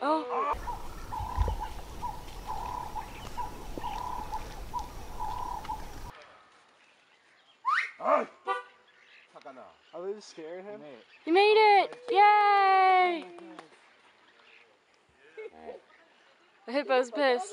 Oh. Are they just scaring him? You made it! Yay! The hippo's pissed.